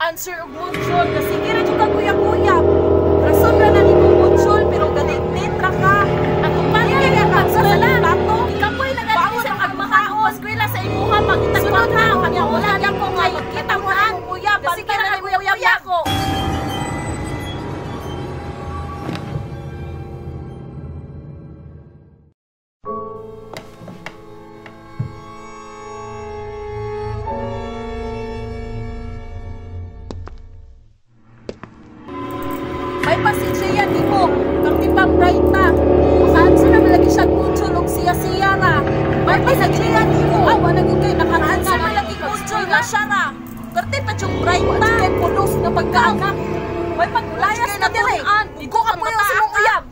answer og mutual kasi gira jud ka kuya-kuya. May pasensya yan di mo. Kang pang bright na. Saan sa naman lagi siya kutsul og siya-siya ra. May pasensya yan di mo. Awa na gud kay nakaraan sa naman lagi kutsul na siya ra. Karte pa yung bright na. Kay pulos nga pagkaanak. May paglayas na dire. Igo ka po yung